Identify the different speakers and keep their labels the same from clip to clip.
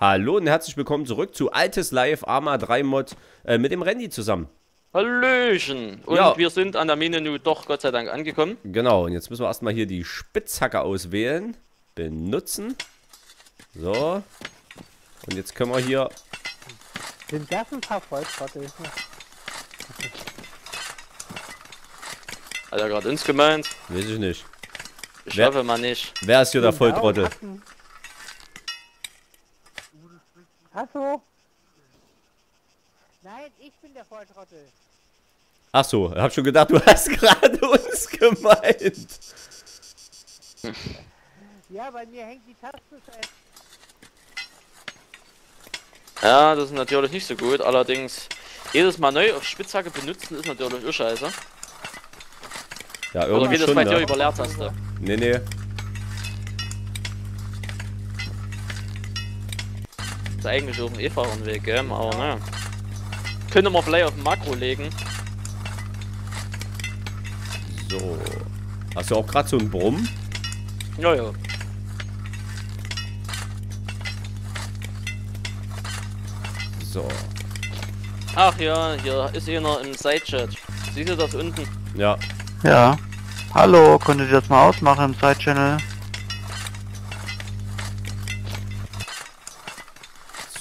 Speaker 1: Hallo und herzlich willkommen zurück zu Altes Live Arma 3 Mod äh, mit dem Randy zusammen.
Speaker 2: Hallöchen! Und
Speaker 1: Ja.
Speaker 2: wir sind an der Mine nu doch Gott sei Dank angekommen.
Speaker 1: Genau, und jetzt müssen wir erstmal hier die Spitzhacke auswählen. Benutzen. So. Und jetzt können wir hier...
Speaker 3: Sind das ein paar Volltrottel?
Speaker 2: Hat er gerade uns gemeint.
Speaker 1: Weiß ich nicht.
Speaker 2: Ich
Speaker 1: Wer-
Speaker 2: hoffe mal nicht.
Speaker 1: Wer ist hier der Volltrottel?
Speaker 3: Achso. Nein, ich bin der Volltrottel.
Speaker 1: Ach so, ich hab schon gedacht, du hast gerade uns gemeint.
Speaker 3: Ja, bei mir hängt die Taste fest.
Speaker 2: Ja, das ist natürlich nicht so gut. Allerdings, jedes Mal neu auf Spitzhacke benutzen ist natürlich auch scheiße.
Speaker 1: Ja,
Speaker 2: Oder
Speaker 1: irgendwie
Speaker 2: geht das
Speaker 1: schon,
Speaker 2: bei dir
Speaker 1: ne?
Speaker 2: über Leertaste?
Speaker 1: Nee, nee.
Speaker 2: Das ist eigentlich auf dem einfachen Weg, gell? Aber naja. Könnte man vielleicht auf den Makro legen.
Speaker 1: So. Hast du auch gerade so einen Brumm?
Speaker 2: Ja, ja.
Speaker 1: So.
Speaker 2: Ach ja, hier ist einer im Sidechat. Siehst du das unten?
Speaker 1: Ja.
Speaker 4: Ja. Hallo, könntet ihr das mal ausmachen im Side-Channel?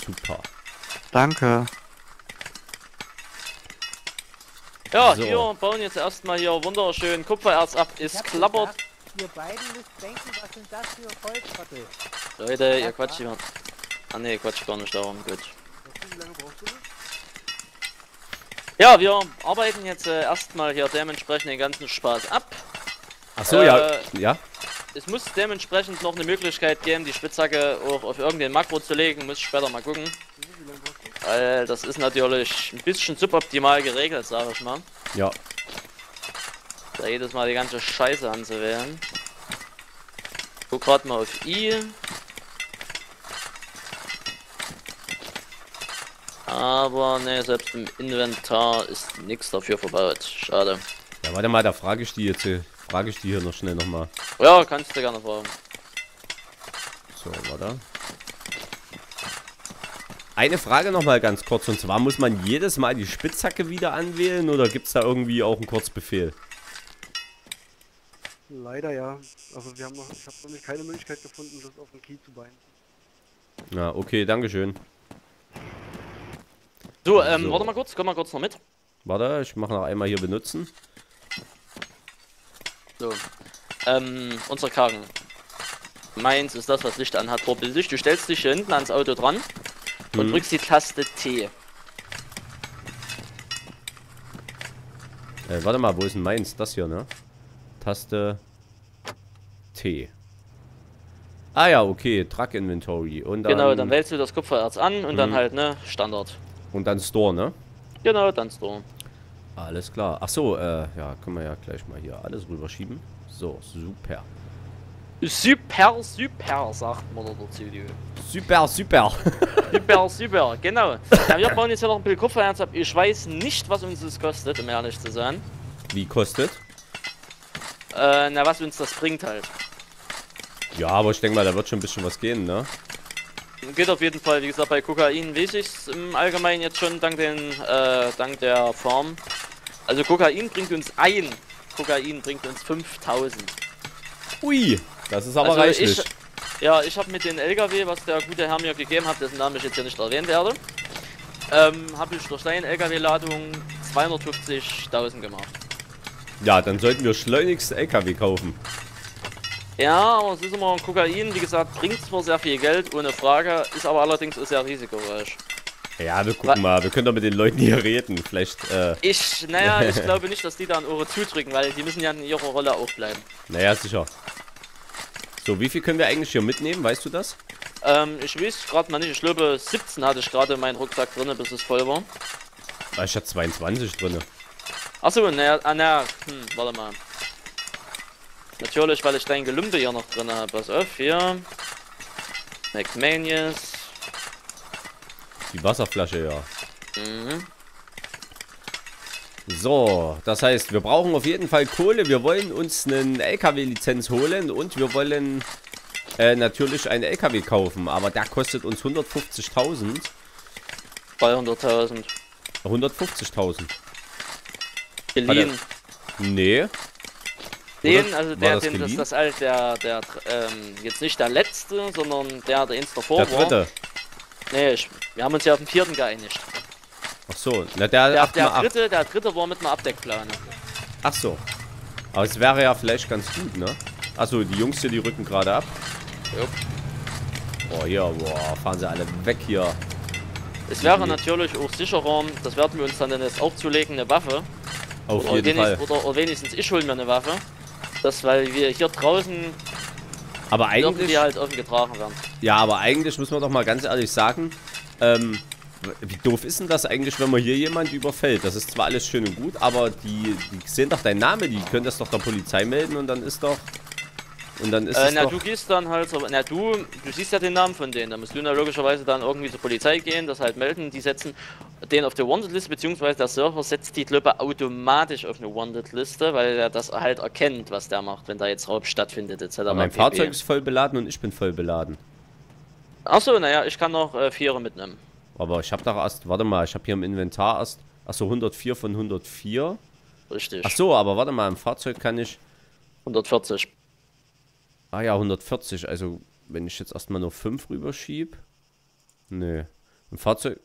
Speaker 1: Super.
Speaker 4: Danke.
Speaker 2: Ja,
Speaker 1: So.
Speaker 2: hier bauen jetzt erstmal hier wunderschön Kupfererz ab.
Speaker 3: Hab
Speaker 2: klappert.
Speaker 3: Ihr beiden müsst denken, was sind das für Volltrottel?
Speaker 2: Leute, ihr quatscht hier. Ah ne, quatsch gar nicht darum, gut. Ja, wir arbeiten jetzt äh, erstmal hier dementsprechend den ganzen Spaß ab.
Speaker 1: Ach so,
Speaker 2: Äh,
Speaker 1: ja. Ja.
Speaker 2: Es muss dementsprechend noch eine Möglichkeit geben, die Spitzhacke auch auf irgendein Makro zu legen. Muss ich später mal gucken. Weil das ist natürlich ein bisschen suboptimal geregelt, sage ich mal.
Speaker 1: Ja.
Speaker 2: Da jedes Mal die ganze Scheiße anzuwählen. Guck gerade mal auf I. Aber ne, selbst im Inventar ist nichts dafür verbaut. Schade.
Speaker 1: Ja, warte mal, da frage ich die jetzt. äh, Frage ich die hier noch schnell nochmal.
Speaker 2: Ja, kannst du gerne fragen.
Speaker 1: So, warte. Eine Frage nochmal ganz kurz. Und zwar, muss man jedes Mal die Spitzhacke wieder anwählen oder gibt es da irgendwie auch einen Kurzbefehl?
Speaker 5: Leider ja. Also wir haben noch, ich habe noch nicht keine Möglichkeit gefunden, das auf den Key zu binden.
Speaker 1: Ja, okay, dankeschön.
Speaker 2: So, ähm,
Speaker 1: So.
Speaker 2: warte mal kurz, komm mal kurz noch mit.
Speaker 1: Warte, ich mache noch einmal hier benutzen.
Speaker 2: So. Ähm, unser Kragen. Meins ist das, was Licht anhat, vorbildlich. Du stellst dich hier hinten ans Auto dran und
Speaker 1: Mhm.
Speaker 2: drückst die Taste T.
Speaker 1: Äh, warte mal, wo ist denn meins? Das hier, ne? Taste T. Ah ja, okay, Truck Inventory. Und dann,
Speaker 2: Genau, dann wählst du das Kupfererz an und dann
Speaker 1: Mhm.
Speaker 2: halt, ne, Standard.
Speaker 1: und dann Store, ne?
Speaker 2: Genau, dann Store.
Speaker 1: Alles klar. Ach so, äh, ja, können wir ja gleich mal hier alles rüberschieben. So, super.
Speaker 2: Super, super, sagt man dazu. du.
Speaker 1: Super, super.
Speaker 2: Super, super, genau. Ja, wir bauen jetzt ja noch ein bisschen Kupfererz ab. Ich weiß nicht, was uns das kostet, um ehrlich zu sein.
Speaker 1: Wie kostet?
Speaker 2: Äh, na, was uns das bringt halt.
Speaker 1: Ja, aber ich denke mal, da wird schon ein bisschen was gehen, ne?
Speaker 2: Geht auf jeden Fall, wie gesagt, bei Kokain weiß ich's im Allgemeinen jetzt schon dank den, äh, dank der Farm. Also Kokain bringt uns ein. Kokain bringt uns 5000.
Speaker 1: Ui, das ist aber
Speaker 2: Also
Speaker 1: reichlich.
Speaker 2: ich, ja, ich habe mit den LKW, was der gute Herr mir gegeben hat, dessen Namen ich jetzt hier nicht erwähnen werde, ähm, habe ich durch seine LKW-Ladung 250.000 gemacht.
Speaker 1: Ja, dann sollten wir schleunigst LKW kaufen.
Speaker 2: Ja, aber es ist immer Kokain, wie gesagt, bringt zwar sehr viel Geld, ohne Frage, ist aber allerdings auch sehr risikoreich.
Speaker 1: Ja, wir gucken mal. Wir können doch mit den Leuten hier reden. Vielleicht, äh,
Speaker 2: Ich, naja, ich glaube nicht, dass die da ein Ohr zudrücken, weil die müssen ja in ihrer Rolle auch bleiben.
Speaker 1: naja, sicher. So, wie viel können wir eigentlich hier mitnehmen? Weißt du das?
Speaker 2: Ähm, ich weiß gerade mal nicht, ich glaube 17 hatte ich gerade in meinen Rucksack drin, bis es voll war.
Speaker 1: Ah, Ich hatte 22 drin.
Speaker 2: Achso, naja, ah, na, hm, warte mal. Natürlich, weil ich dein Gelümpe hier noch drin habe. Pass auf, hier. McManius.
Speaker 1: Die Wasserflasche, ja.
Speaker 2: Mhm.
Speaker 1: So, das heißt, wir brauchen auf jeden Fall Kohle. Wir wollen uns eine LKW-Lizenz holen und wir wollen äh, natürlich einen LKW kaufen, aber der kostet uns 150.000.
Speaker 2: 300.000.
Speaker 1: 150.000.
Speaker 2: Geliehen.
Speaker 1: Nee.
Speaker 2: Den, also der,
Speaker 1: das
Speaker 2: den, das, das halt der, der, ähm, jetzt nicht der letzte, sondern der, der eins davor
Speaker 1: Der
Speaker 2: war.
Speaker 1: dritte.
Speaker 2: Nee, ich, wir haben uns ja auf den vierten geeinigt.
Speaker 1: Ach so, na der,
Speaker 2: Der,
Speaker 1: 8
Speaker 2: der
Speaker 1: mal 8.
Speaker 2: dritte, der dritte war mit einer Abdeckplane.
Speaker 1: Ach so. Aber es wäre ja vielleicht ganz gut, ne? Achso, die Jungs hier, die rücken gerade ab.
Speaker 2: Jupp.
Speaker 1: Oh, hier, boah, fahren sie alle weg hier.
Speaker 2: Es wäre
Speaker 1: Mhm.
Speaker 2: natürlich auch sicherer, das werden wir uns dann jetzt auch zulegen, eine Waffe.
Speaker 1: Auf
Speaker 2: Oder,
Speaker 1: jeden Fall.
Speaker 2: wenigstens, oder, oder wenigstens ich hole mir eine Waffe. Das, weil wir hier draußen
Speaker 1: Aber eigentlich,
Speaker 2: irgendwie halt offen getragen werden.
Speaker 1: ja, aber eigentlich muss man doch mal ganz ehrlich sagen, ähm, wie doof ist denn das eigentlich, wenn man hier jemand überfällt? Das ist zwar alles schön und gut, aber die, die sehen doch deinen Namen, die können das doch der Polizei melden und dann ist doch, und dann ist
Speaker 2: Äh,
Speaker 1: es
Speaker 2: na,
Speaker 1: doch,
Speaker 2: du gehst dann halt, so, na, du, du siehst ja den Namen von denen. Da musst du na logischerweise dann irgendwie zur Polizei gehen, das halt melden. Die setzen den auf die Wanted-Liste, beziehungsweise der Server setzt die Glöppe automatisch auf eine Wanted-Liste, weil er das halt erkennt, was der macht, wenn da jetzt Raub stattfindet, etc.
Speaker 1: mein. Fahrzeug ist voll beladen und ich bin voll beladen.
Speaker 2: Achso, naja, ich kann noch äh, Viere mitnehmen.
Speaker 1: Aber ich habe doch erst, warte mal, ich habe hier im Inventar erst, achso, 104 von 104.
Speaker 2: Richtig.
Speaker 1: Ach so, aber warte mal, im Fahrzeug kann ich,
Speaker 2: 140.
Speaker 1: ah ja, 140, also wenn ich jetzt erstmal nur 5 rüberschieb. Nee, im Fahrzeug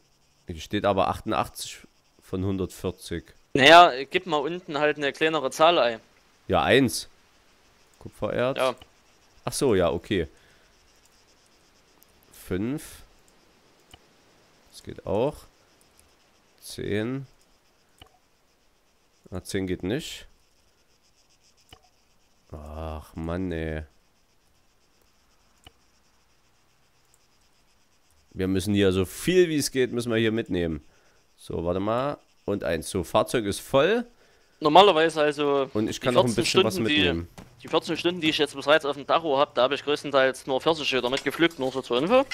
Speaker 1: hier steht aber 88 von 140.
Speaker 2: Naja, gib mal unten halt eine kleinere Zahl ein.
Speaker 1: Ja, 1. Kupfererz.
Speaker 2: Ja.
Speaker 1: Ach so, ja, okay. 5. Das geht auch. 10. Ah, 10 geht nicht. Ach, Mann, ey. Wir müssen hier so viel wie es geht, müssen wir hier mitnehmen. So, warte mal. Und eins. So, Fahrzeug ist voll.
Speaker 2: Normalerweise also.
Speaker 1: Und ich
Speaker 2: die
Speaker 1: kann noch ein
Speaker 2: 14
Speaker 1: bisschen was
Speaker 2: Stunden, die-
Speaker 1: mitnehmen.
Speaker 2: Die 14 Stunden, die ich jetzt bereits auf dem Tacho habe, da habe ich größtenteils nur Pfirsiche damit gepflückt, nur so zur Info.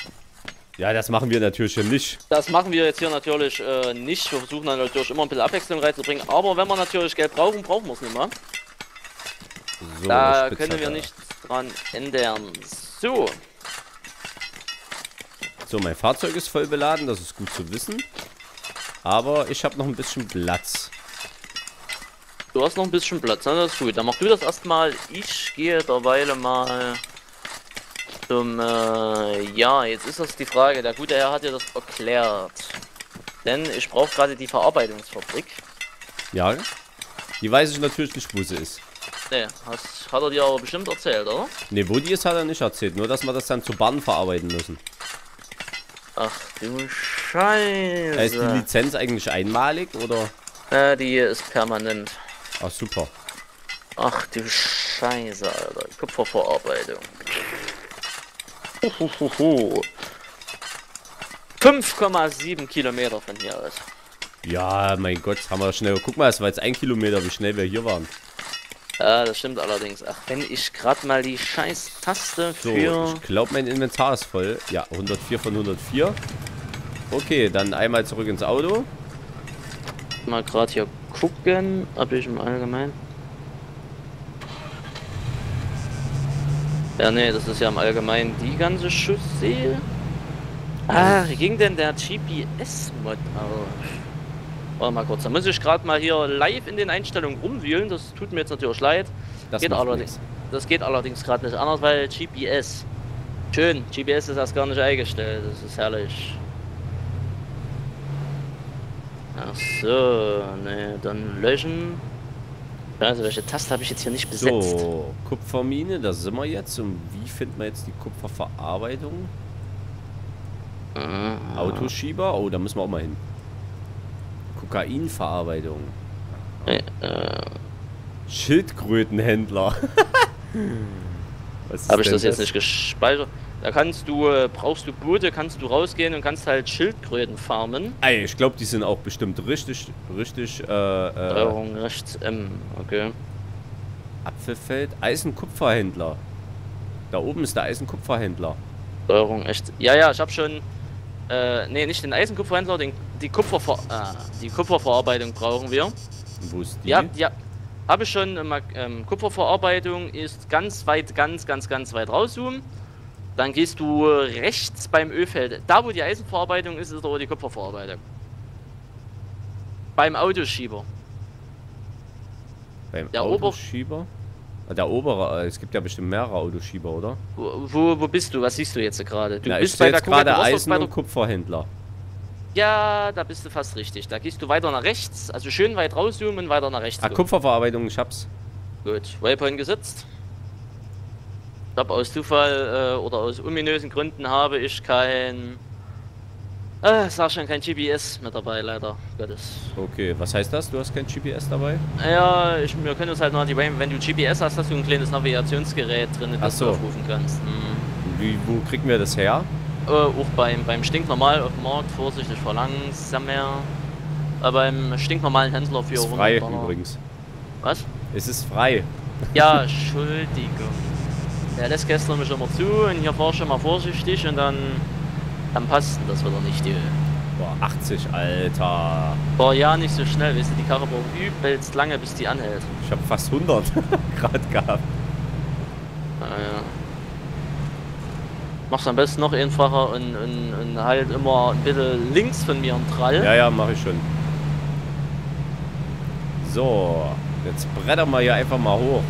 Speaker 1: Ja, das machen wir natürlich hier nicht.
Speaker 2: Das machen wir jetzt hier natürlich äh, nicht. Wir versuchen dann natürlich immer ein bisschen Abwechslung reinzubringen. Aber wenn wir natürlich Geld brauchen, brauchen wir es nicht mehr.
Speaker 1: So,
Speaker 2: Da können wir nichts dran ändern. So,
Speaker 1: So, mein Fahrzeug ist voll beladen, das ist gut zu wissen. Aber ich habe noch ein bisschen Platz.
Speaker 2: du hast noch ein bisschen Platz, ne? das ist gut. Dann mach du das erstmal. Ich gehe derweil mal zum. Äh, ja, jetzt ist das die Frage. Der gute Herr hat dir das erklärt. Denn ich brauche gerade die Verarbeitungsfabrik.
Speaker 1: Ja, die weiß ich natürlich nicht, wo sie ist.
Speaker 2: Ne, hast, hat er dir aber bestimmt erzählt, oder?
Speaker 1: Ne, wo die ist, hat er nicht erzählt. Nur, dass wir das dann zu Bahn verarbeiten müssen.
Speaker 2: Ach du Scheiße.
Speaker 1: Ist die Lizenz eigentlich einmalig oder?
Speaker 2: Äh, die ist permanent.
Speaker 1: Ah, super.
Speaker 2: Ach du Scheiße, Alter. Kupferverarbeitung. Uhuhuhu. 5,7 Kilometer von hier aus.
Speaker 1: Ja, mein Gott, haben wir schnell. Guck mal, es war jetzt ein Kilometer, wie schnell wir hier waren.
Speaker 2: Ja, das stimmt allerdings. Ach, wenn ich gerade mal die scheiß Taste
Speaker 1: So,
Speaker 2: für...
Speaker 1: ich glaube, mein Inventar ist voll. Ja, 104 von 104. Okay, dann einmal zurück ins Auto.
Speaker 2: Mal gerade hier gucken, ob ich im Allgemeinen... Ja, nee, das ist ja im Allgemeinen die ganze Chaussee. Ah, ging denn der GPS-Mod auf? Warte mal kurz, da muss ich gerade mal hier live in den Einstellungen rumwühlen. Das tut mir jetzt natürlich leid.
Speaker 1: Das
Speaker 2: geht allerdings. Das geht allerdings gerade nicht anders, weil GPS. Schön, GPS ist erst gar nicht eingestellt. Das ist herrlich. Ach so, ne, dann löschen. Also welche Taste habe ich jetzt hier nicht besetzt?
Speaker 1: So, Kupfermine, da sind wir jetzt. Und wie finden wir jetzt die Kupferverarbeitung?
Speaker 2: Ah,
Speaker 1: Autoschieber? Oh, da müssen wir auch mal hin. Kokainverarbeitung.
Speaker 2: äh, äh,
Speaker 1: Schildkrötenhändler.
Speaker 2: Habe ich das jetzt nicht gespeichert? Da kannst du, äh, brauchst du Boote, kannst du rausgehen und kannst halt Schildkröten farmen.
Speaker 1: Ey, ich glaube, die sind auch bestimmt richtig, richtig, äh, äh,
Speaker 2: Steuerung rechts M, okay.
Speaker 1: Apfelfeld, Eisenkupferhändler. Da oben ist der Eisenkupferhändler.
Speaker 2: Steuerung echt. Ja, ja, ich habe schon. Äh, nee, nicht den Eisenkupferhändler, den, die, Kupferver ah, die Kupferverarbeitung brauchen wir.
Speaker 1: Wo ist die?
Speaker 2: Ja, ja. Habe ich schon. Ähm, ähm, Kupferverarbeitung ist ganz weit, ganz, ganz, ganz weit rauszoomen. Dann gehst du rechts beim Ölfeld. Da, wo die Eisenverarbeitung ist, ist aber die Kupferverarbeitung. Beim Autoschieber.
Speaker 1: Beim
Speaker 2: Der Ober-
Speaker 1: Autoschieber? Ah, Der obere, äh, es gibt ja bestimmt mehrere Autoschieber, oder?
Speaker 2: Wo, wo, bist du? Was siehst du jetzt gerade? Du
Speaker 1: Na, ich
Speaker 2: bist
Speaker 1: sehe
Speaker 2: bei der
Speaker 1: gerade Eisen- und Kupferhändler.
Speaker 2: Ja, da bist du fast richtig. Da gehst du weiter nach rechts, also schön weit rauszoomen und weiter nach rechts.
Speaker 1: Ah. Kupferverarbeitung, ich hab's.
Speaker 2: Gut, Waypoint gesetzt. Ich glaube, aus Zufall äh, oder aus ominösen Gründen habe ich kein. Äh, sag schon, kein GPS mit dabei, leider. Gottes.
Speaker 1: Okay, was heißt das? Du hast kein GPS dabei?
Speaker 2: Ja, ich, wir können uns halt noch die Waypoint. Wenn du GPS hast, hast du ein kleines Navigationsgerät drin, das
Speaker 1: so.
Speaker 2: du aufrufen kannst. Hm.
Speaker 1: Wie, wo kriegen wir das her?
Speaker 2: Äh, auch beim, beim stinknormal auf dem Markt, vorsichtig verlangsamer. Äh, beim stinknormalen Händler für
Speaker 1: Ist
Speaker 2: 100
Speaker 1: frei übrigens.
Speaker 2: Was?
Speaker 1: Es ist frei.
Speaker 2: Ja, Entschuldigung. Der lässt gestern mich immer zu und hier fahr schon mal vorsichtig und dann, dann passt das wieder nicht. Die
Speaker 1: Boah, 80, Alter.
Speaker 2: war ja nicht so schnell, weißt du, die Karre braucht übelst lange, bis die anhält.
Speaker 1: Ich habe fast 100 Grad gehabt.
Speaker 2: Naja. Mach's am besten noch einfacher und, und, und halt immer ein bisschen links von mir einen Trall.
Speaker 1: Ja, ja, mache ich schon. So, jetzt brettern wir hier einfach mal hoch.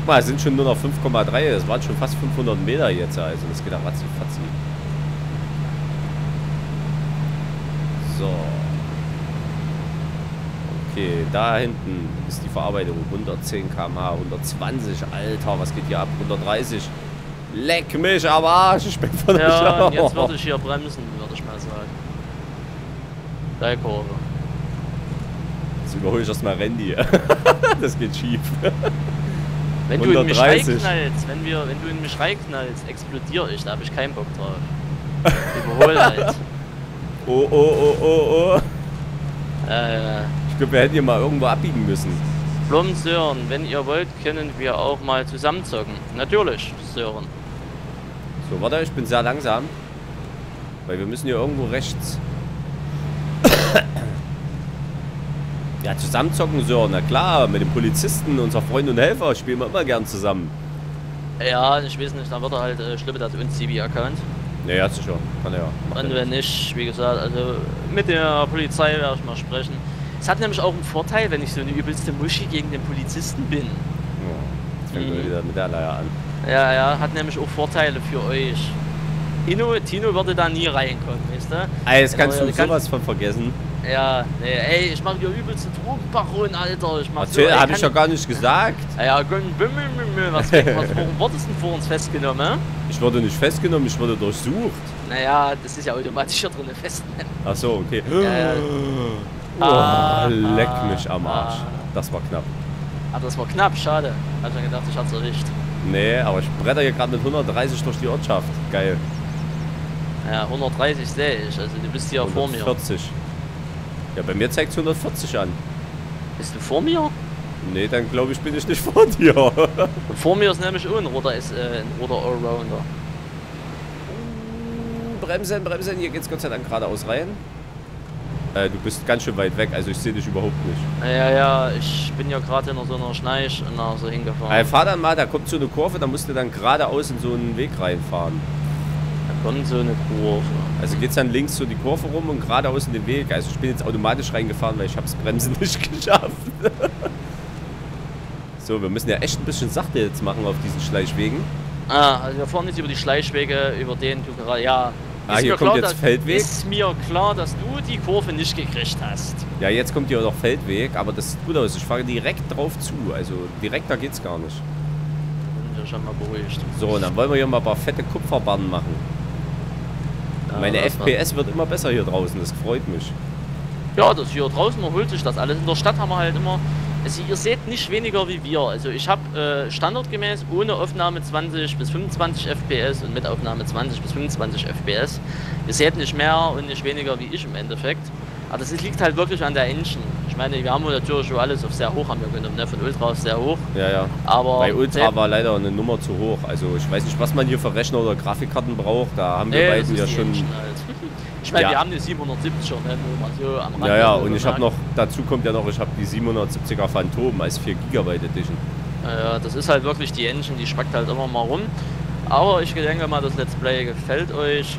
Speaker 1: Guck mal, es sind schon nur noch 5,3. Das waren schon fast 500 Meter jetzt. Also das geht ja ratzi fatzi. So. Okay, da hinten ist die Verarbeitung. 110 km/h, 120. Alter, was geht hier ab? 130. Leck mich am Arsch. Ich bin von der
Speaker 2: Ja, und jetzt würde ich hier bremsen, würde ich mal sagen. Drei Kurve.
Speaker 1: Jetzt überhole ich erstmal Randy. das geht schief.
Speaker 2: Wenn du in mich
Speaker 1: 130.
Speaker 2: reinknallst, wenn, wir, wenn du in mich reinknallst, explodiere ich, da habe ich keinen Bock drauf. Überhol halt.
Speaker 1: Oh, oh, oh, oh, oh.
Speaker 2: Äh,
Speaker 1: Ich glaube, wir hätten hier mal irgendwo abbiegen müssen.
Speaker 2: Blom Sören, wenn ihr wollt, können wir auch mal zusammen zocken. Natürlich, Sören.
Speaker 1: So, warte, ich bin sehr langsam. Weil wir müssen hier irgendwo rechts. Ja, zusammen zocken, so, na klar, mit dem Polizisten, unser Freund und Helfer, spielen wir immer gern zusammen.
Speaker 2: Ja, ich weiß nicht, dann wird er halt äh, schlimm das und CB-Account.
Speaker 1: Ja, ja, sicher. Kann er ja.
Speaker 2: Und wenn nicht, wie gesagt, also mit der Polizei werde ich mal sprechen. Es hat nämlich auch einen Vorteil, wenn ich so eine übelste Muschi gegen den Polizisten bin.
Speaker 1: Ja, fängt
Speaker 2: Mhm.
Speaker 1: wieder mit der Leier an.
Speaker 2: Ja, ja, hat nämlich auch Vorteile für euch. Tino, Tino würde da nie reinkommen, weißt du?
Speaker 1: Ey, das
Speaker 2: Ja,
Speaker 1: kannst
Speaker 2: du kannst-
Speaker 1: sowas von vergessen.
Speaker 2: Ja, nee, ey, ich mach hier übelste Drogenbaron, Alter. Ich mach so,
Speaker 1: Erzähl,
Speaker 2: ey,
Speaker 1: hab ich ja gar nicht gesagt.
Speaker 2: Ja, ja, gönn, bimmel, bimmel, was, was, warum wurdest du denn vor uns festgenommen? hä?
Speaker 1: Ich wurde nicht festgenommen, ich wurde durchsucht.
Speaker 2: Naja, das ist ja automatisch hier drin festnehmen.
Speaker 1: Ach so, okay.
Speaker 2: ja.
Speaker 1: Oh,
Speaker 2: Ah,
Speaker 1: leck
Speaker 2: ah,
Speaker 1: mich am Arsch.
Speaker 2: ah.
Speaker 1: Das war knapp.
Speaker 2: Aber das war knapp, schade. Hab schon gedacht, ich hab's erwischt.
Speaker 1: Nee, aber ich bretter hier gerade mit 130 durch die Ortschaft. Geil.
Speaker 2: Ja, 130 sehe ich, also du bist hier vor mir.
Speaker 1: 140. Ja, bei mir zeigt es 140 an.
Speaker 2: Bist du vor mir?
Speaker 1: Nee, dann glaube ich, bin ich nicht vor dir.
Speaker 2: Und vor mir ist nämlich auch ein roter, ist, äh, ein roter Allrounder.
Speaker 1: bremsen, bremsen. Hier geht's Gott sei Dank geradeaus rein. Äh, du bist ganz schön weit weg, also ich sehe dich überhaupt nicht.
Speaker 2: Ja, ja, ich bin ja gerade in so einer Schneich und so hingefahren.
Speaker 1: Äh, fahr dann mal, da kommt so eine Kurve, da musst du dann geradeaus in so einen Weg reinfahren.
Speaker 2: Kommt so eine Kurve.
Speaker 1: Also geht's dann links so die Kurve rum und geradeaus in den Weg. Also ich bin jetzt automatisch reingefahren, weil ich hab's Bremsen nicht geschafft. so, wir müssen ja echt ein bisschen sachte jetzt machen auf diesen Schleichwegen.
Speaker 2: Ah, also wir fahren jetzt über die Schleichwege, über den du gerade, ja.
Speaker 1: Ah,
Speaker 2: Ist
Speaker 1: hier kommt
Speaker 2: klar,
Speaker 1: jetzt
Speaker 2: dass-
Speaker 1: Feldweg.
Speaker 2: Ist mir klar, dass du die Kurve nicht gekriegt hast.
Speaker 1: Ja, jetzt kommt hier noch Feldweg, aber das sieht gut aus. Ich fahre direkt drauf zu. Also direkter geht's gar nicht.
Speaker 2: Bin ja schon mal beruhigt.
Speaker 1: So, dann wollen wir hier mal ein paar fette Kupferbahnen machen.
Speaker 2: Ja,
Speaker 1: Meine
Speaker 2: das war-
Speaker 1: FPS wird immer besser hier draußen, das freut mich.
Speaker 2: Ja, das hier draußen erholt sich das alles. In der Stadt haben wir halt immer. Also ihr seht nicht weniger wie wir. Also ich habe äh, standardgemäß ohne Aufnahme 20 bis 25 FPS und mit Aufnahme 20 bis 25 FPS. Ihr seht nicht mehr und nicht weniger wie ich im Endeffekt. Aber das liegt halt wirklich an der Engine. Ich meine, wir haben natürlich schon alles auf sehr hoch haben wir genommen, ne? Von Ultra auf sehr hoch.
Speaker 1: Ja, ja.
Speaker 2: Aber
Speaker 1: Bei Ultra war leider eine Nummer zu hoch. Also ich weiß nicht, was man hier für Rechner oder Grafikkarten braucht. Da haben wir
Speaker 2: Nee,
Speaker 1: beiden ja
Speaker 2: die
Speaker 1: schon...
Speaker 2: Engine halt. Ich meine,
Speaker 1: Ja.
Speaker 2: wir haben eine 770er, ne? nur mal so am Rande.
Speaker 1: Ja, ja, und ich habe noch, dazu kommt ja noch, ich habe die 770er Phantom als 4 GB Edition.
Speaker 2: Ja, das ist halt wirklich die Engine, die spackt halt immer mal rum. Aber ich denke mal, das Let's Play gefällt euch.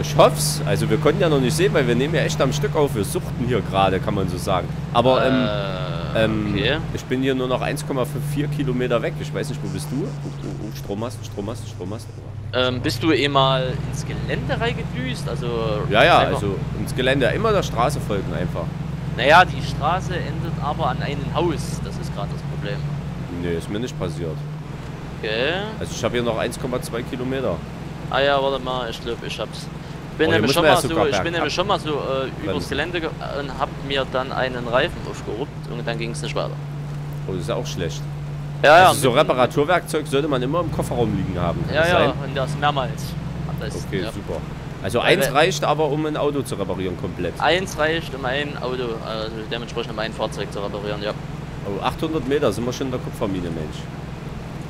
Speaker 1: Ich hoff's. Also wir konnten ja noch nicht sehen, weil wir nehmen ja echt am Stück auf. Wir suchten hier gerade, kann man so sagen. Aber ähm,
Speaker 2: äh,
Speaker 1: ähm,
Speaker 2: okay.
Speaker 1: ich bin hier nur noch 1,54 Kilometer weg. Ich weiß nicht, wo bist du? Oh, oh, oh, Strommast, Strommast, Strommast.
Speaker 2: Ähm, bist du eh mal ins Gelände reingedüst? Also.
Speaker 1: Ja, ja, also ins Gelände. Immer der Straße folgen einfach.
Speaker 2: Naja, die Straße endet aber an einem Haus. Das ist gerade das Problem.
Speaker 1: Nee, ist mir nicht passiert.
Speaker 2: Okay.
Speaker 1: Also ich habe hier noch 1,2 Kilometer.
Speaker 2: Ah ja, warte mal, ich glaube, ich hab's. Ich bin,
Speaker 1: Oh, hier
Speaker 2: nämlich schon,
Speaker 1: ja
Speaker 2: so, bin schon mal so äh, übers. Gelände ge und hab mir dann einen Reifen aufgeruppt und dann ging es nicht weiter.
Speaker 1: Oh, das ist ja auch schlecht.
Speaker 2: Ja, ja.
Speaker 1: also so
Speaker 2: mitten-
Speaker 1: Reparaturwerkzeug sollte man immer im Kofferraum liegen haben.
Speaker 2: Ja,
Speaker 1: das
Speaker 2: ja,
Speaker 1: sein?
Speaker 2: und das mehrmals. Besten,
Speaker 1: Okay,
Speaker 2: ja.
Speaker 1: super. Also
Speaker 2: Weil
Speaker 1: eins reicht aber, um ein Auto zu reparieren komplett.
Speaker 2: Eins reicht, um ein Auto, also dementsprechend um ein Fahrzeug zu reparieren, ja.
Speaker 1: Oh, 800 Meter sind wir schon in der Kupfermine, Mensch.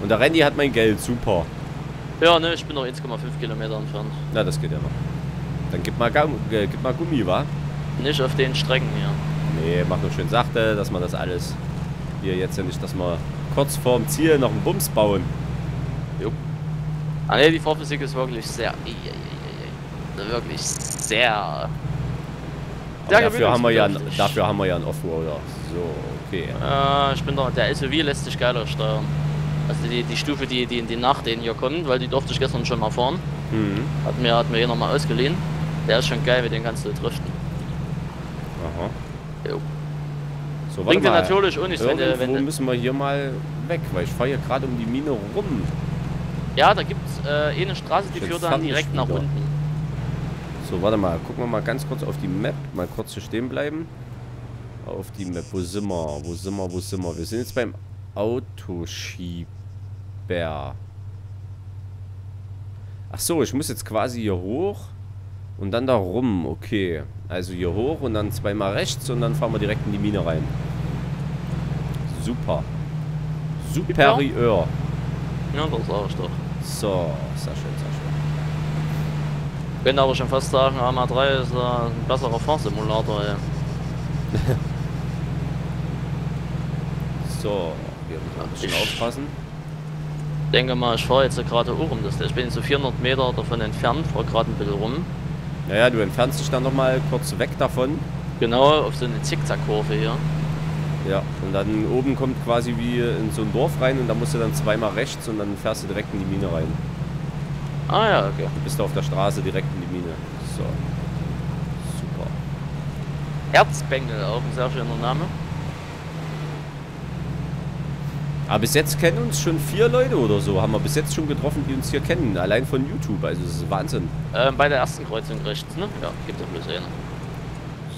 Speaker 1: Und der Randy hat mein Geld, super.
Speaker 2: Ja, ne, ich bin noch 1,5 Kilometer entfernt.
Speaker 1: Na, das geht ja noch. Dann gib mal, äh, gib mal Gummi, wa?
Speaker 2: Nicht auf den Strecken hier.
Speaker 1: Nee, mach nur schön sachte, dass man das alles hier jetzt ja nicht, dass wir kurz vorm Ziel noch einen Bums bauen.
Speaker 2: Ah ne, die Fahrphysik ist wirklich sehr. Wirklich sehr. Sehr
Speaker 1: dafür haben wir ja, einen- dafür haben wir ja einen Offroader. So, okay.
Speaker 2: Äh, ich bin da. Der SUV lässt sich geiler steuern. Also die, die Stufe, die, die, die nach denen hier kommt, weil die durfte ich gestern schon mal fahren.
Speaker 1: Mhm.
Speaker 2: Hat mir, hat mir jeder mal ausgeliehen. Der ist schon geil, mit dem kannst du driften.
Speaker 1: Aha.
Speaker 2: Jo.
Speaker 1: So, warte
Speaker 2: Bringt dir natürlich auch nichts, wenn du, wenn du,
Speaker 1: müssen wir hier mal weg, weil ich fahre hier gerade um die Mine rum.
Speaker 2: Ja, da gibt's äh, eine Straße, die führt dann direkt nach unten.
Speaker 1: So, warte mal. Gucken wir mal ganz kurz auf die Map. Mal kurz hier stehen bleiben. Auf die Map. Wo sind wir? Wo sind wir? Wo sind wir? Wir sind jetzt beim Autoschieber. Ach so, ich muss jetzt quasi hier hoch und dann da rum. Okay. Also hier hoch und dann zweimal rechts und dann fahren wir direkt in die Mine rein. Super. Superieur.
Speaker 2: Ja, das sag ich doch.
Speaker 1: So, sehr schön, sehr schön.
Speaker 2: Könnte aber schon fast sagen, AMA3 ist ein besserer Fahrsimulator, ey.
Speaker 1: So, hier müssen wir ein bisschen
Speaker 2: Ich-
Speaker 1: aufpassen.
Speaker 2: denke mal, ich fahre jetzt gerade auch um das. Ich bin jetzt so 400 Meter davon entfernt, fahre gerade ein bisschen rum.
Speaker 1: Naja, du entfernst dich dann nochmal kurz weg davon.
Speaker 2: Genau auf so eine Zickzackkurve hier.
Speaker 1: Ja. Und dann oben kommt quasi wie in so ein Dorf rein und da musst du dann zweimal rechts und dann fährst du direkt in die Mine rein.
Speaker 2: Ah ja, okay.
Speaker 1: Du bist auf der Straße direkt in die Mine. So. Super.
Speaker 2: Erzbengel, auch ein sehr schöner Name.
Speaker 1: Aber bis jetzt kennen uns schon vier Leute oder so. Haben wir bis jetzt schon getroffen, die uns hier kennen. Allein von YouTube. Also das ist Wahnsinn.
Speaker 2: Ähm, bei der ersten Kreuzung rechts, ne? Ja, gibt ja bloß eine.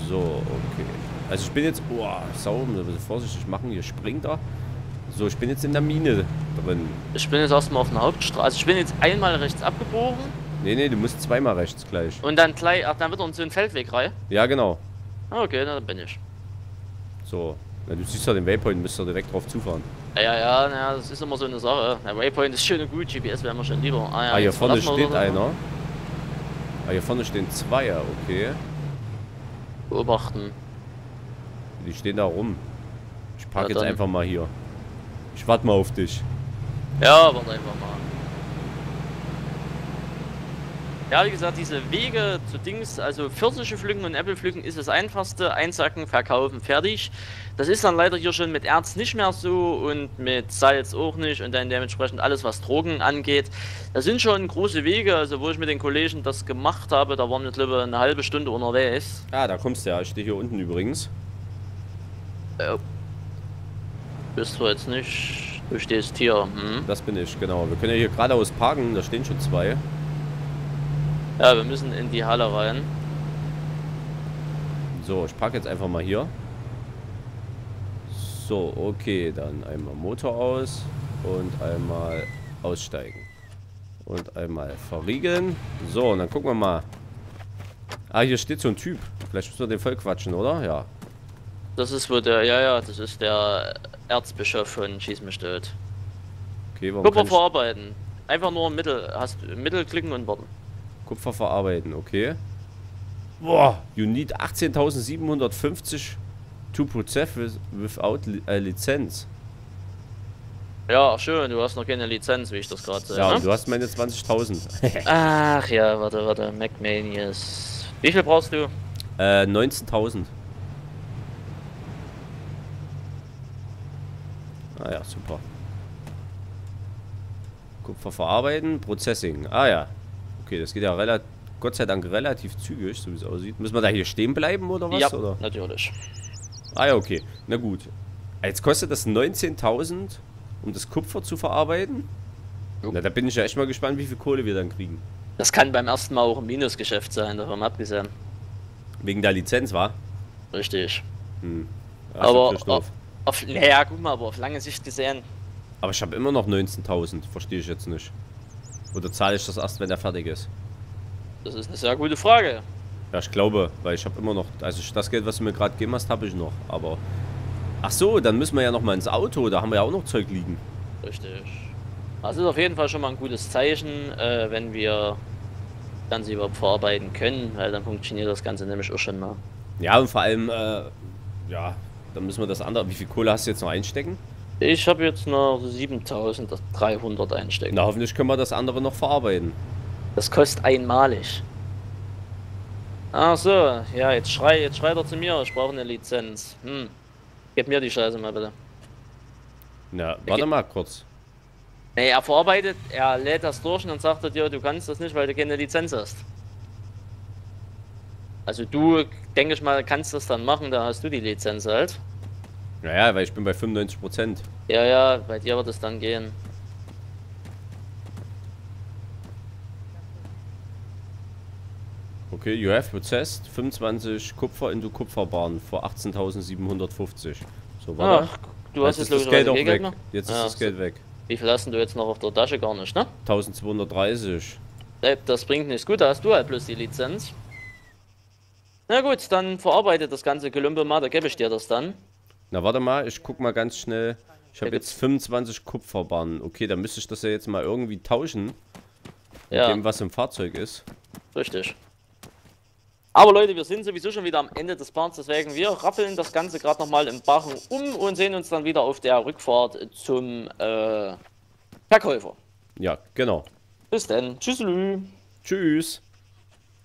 Speaker 1: So, okay. Also ich bin jetzt... Oh, Sau, muss ein bisschen vorsichtig machen. Hier springt er. So, ich bin jetzt in der Mine drin.
Speaker 2: Ich bin jetzt erstmal auf einer Hauptstraße. Also ich bin jetzt einmal rechts abgebogen
Speaker 1: Nee, nee, du musst zweimal rechts gleich.
Speaker 2: und dann gleich, ach, dann wird uns so ein Feldweg rein.
Speaker 1: Ja, genau.
Speaker 2: Ah, okay, dann bin ich.
Speaker 1: So. Na, du siehst ja den Waypoint, müsst ihr direkt drauf zufahren.
Speaker 2: Ja, ja, ja, das ist immer so eine Sache. Der Waypoint ist schön und gut, GPS wäre mir schon lieber. Ah, ja,
Speaker 1: Ah, hier vorne
Speaker 2: wir
Speaker 1: steht
Speaker 2: so.
Speaker 1: einer. Ah, hier vorne stehen zwei, okay.
Speaker 2: Beobachten.
Speaker 1: Die stehen da rum. Ich park
Speaker 2: Ja,
Speaker 1: jetzt einfach mal hier. Ich warte mal auf dich.
Speaker 2: Ja, warte einfach mal. Ja, wie gesagt, diese Wege zu Dings, also Pfirsiche pflücken und Äpfel pflücken ist das einfachste. Einsacken, verkaufen, fertig. Das ist dann leider hier schon mit Erz nicht mehr so und mit Salz auch nicht und dann dementsprechend alles, was Drogen angeht. Das sind schon große Wege, also wo ich mit den Kollegen das gemacht habe, da waren wir, glaube eine halbe Stunde unterwegs.
Speaker 1: Ah, da kommst du ja. Ich stehe hier unten übrigens.
Speaker 2: Äh, bist du jetzt nicht, du stehst hier. Hm?
Speaker 1: Das bin ich, genau. Wir können ja hier geradeaus parken. Da stehen schon zwei.
Speaker 2: Ja, wir müssen in die Halle rein.
Speaker 1: So, ich park jetzt einfach mal hier. So, okay. Dann einmal Motor aus. Und einmal aussteigen. Und einmal verriegeln. So, und dann gucken wir mal. Ah, hier steht so ein Typ. Vielleicht müssen wir den voll quatschen, oder? Ja.
Speaker 2: Das ist wo der, ja, ja, das ist der Erzbischof von Schieß mich tot.
Speaker 1: Okay, warum ich
Speaker 2: verarbeiten. Einfach nur Mittel, hast Mittel klicken und warten.
Speaker 1: Kupfer verarbeiten, okay. Boah, you need 18.750 to process with, without li äh, Lizenz.
Speaker 2: Ja, schön, du hast noch keine Lizenz, wie ich das gerade sehe.
Speaker 1: Ja,
Speaker 2: ne?
Speaker 1: und du hast meine 20.000.
Speaker 2: Ach ja, warte, warte, MacManius. Wie viel brauchst du?
Speaker 1: äh, 19.000. Ah ja, super. Kupfer verarbeiten, Processing. Ah ja. Okay, das geht ja relativ, Gott sei Dank relativ zügig, so wie es aussieht. Müssen wir da hier stehen bleiben oder was?
Speaker 2: ja,
Speaker 1: Oder?
Speaker 2: natürlich.
Speaker 1: Ah ja, okay. Na gut. Jetzt kostet das 19.000, um das Kupfer zu verarbeiten?
Speaker 2: Jo.
Speaker 1: Na, da bin ich ja echt mal gespannt, wie viel Kohle wir dann kriegen.
Speaker 2: Das kann beim ersten Mal auch ein Minusgeschäft sein, davon abgesehen.
Speaker 1: Wegen der Lizenz, war?
Speaker 2: Richtig.
Speaker 1: Ja,
Speaker 2: aber
Speaker 1: doof.
Speaker 2: auf, naja, guck mal, aber auf lange Sicht gesehen,
Speaker 1: Aber ich habe immer noch 19.000. Verstehe ich jetzt nicht. Oder zahle ich das erst, wenn er fertig ist?
Speaker 2: das ist eine sehr gute Frage.
Speaker 1: Ja, ich glaube, weil ich habe immer noch, also das Geld, was du mir gerade gegeben hast, habe ich noch. Aber, ach so, dann müssen wir ja noch mal ins Auto. Da haben wir ja auch noch Zeug liegen.
Speaker 2: Richtig. Das ist auf jeden Fall schon mal ein gutes Zeichen, äh, wenn wir das Ganze überhaupt verarbeiten können, weil dann funktioniert das Ganze nämlich auch schon mal.
Speaker 1: Ja, und vor allem, äh, ja, dann müssen wir das andere. Wie viel Kohle hast du jetzt noch einstecken?
Speaker 2: Ich habe jetzt noch 7300 einstecken.
Speaker 1: Na, hoffentlich können wir das andere noch verarbeiten.
Speaker 2: Das kostet einmalig. Ach so, ja, jetzt schrei, jetzt schreit er zu mir, ich brauche eine Lizenz. Hm. Gib mir die Scheiße mal bitte.
Speaker 1: Na, warte mal kurz.
Speaker 2: Nee, er verarbeitet, er lädt das durch und dann sagt er dir, du kannst das nicht, weil du keine Lizenz hast. Also du, denke ich mal, kannst das dann machen, da hast du die Lizenz halt.
Speaker 1: Naja, weil ich bin bei 95%.
Speaker 2: Ja, ja, bei dir wird es dann gehen.
Speaker 1: Okay, you have processed 25 Kupfer into Kupferbahn für 18.750. So, warte.
Speaker 2: Ach, du hast
Speaker 1: jetzt
Speaker 2: jetzt
Speaker 1: ist das Geld auch weg.
Speaker 2: noch?
Speaker 1: Jetzt ist
Speaker 2: Ja,
Speaker 1: das Geld weg.
Speaker 2: Wie viel hast du jetzt noch auf der Tasche? Gar nicht, ne?
Speaker 1: 1230.
Speaker 2: Nee, Das bringt nichts. Gut, da hast du halt bloß die Lizenz. Na gut, dann verarbeite das ganze Gelümpe mal, da gebe ich dir das dann.
Speaker 1: Na, warte mal, ich guck mal ganz schnell. Ich habe jetzt 25 Kupferbahnen. Okay, dann müsste ich das ja jetzt mal irgendwie tauschen. Mit
Speaker 2: Ja,
Speaker 1: dem, was im Fahrzeug ist.
Speaker 2: richtig. Aber Leute, wir sind sowieso schon wieder am Ende des Plans, deswegen wir rappeln das Ganze gerade nochmal im Barren um und sehen uns dann wieder auf der Rückfahrt zum äh, Verkäufer.
Speaker 1: Ja, genau.
Speaker 2: Bis dann. Tschüss.
Speaker 1: Tschüss.